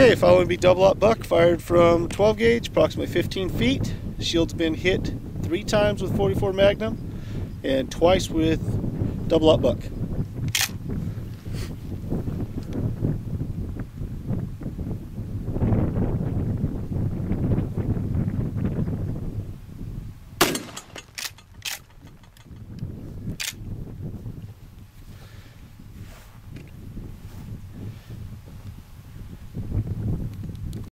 Okay, following me, be double aught buck, fired from 12 gauge, approximately 15 feet. Shield's been hit three times with 44 Magnum and twice with double aught buck.